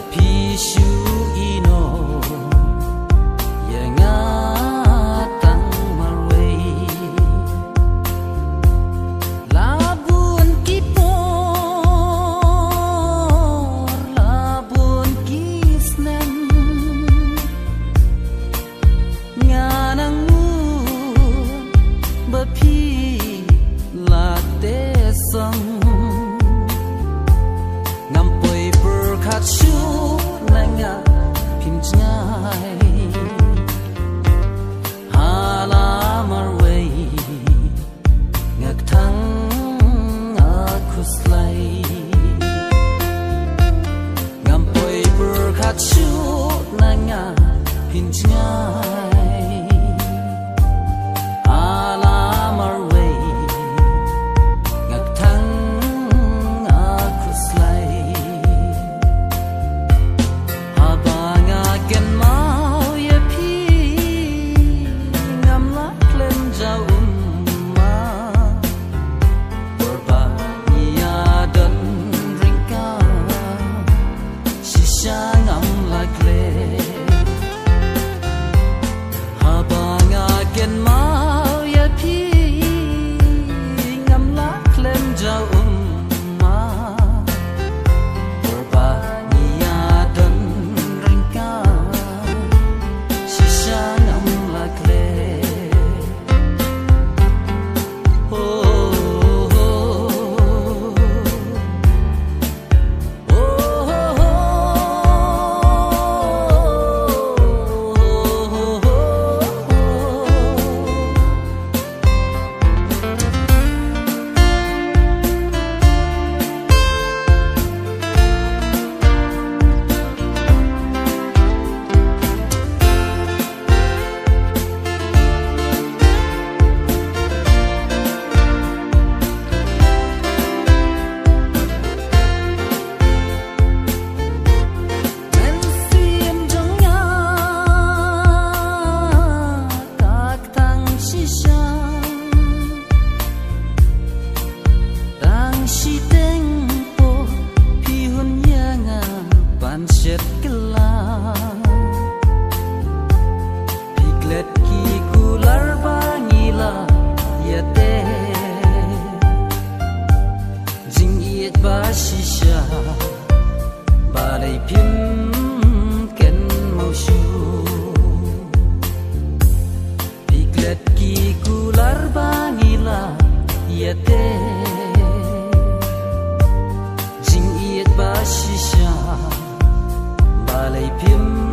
ピシューイノ can. Kikular bangila yate Jing iet basisha Balai pim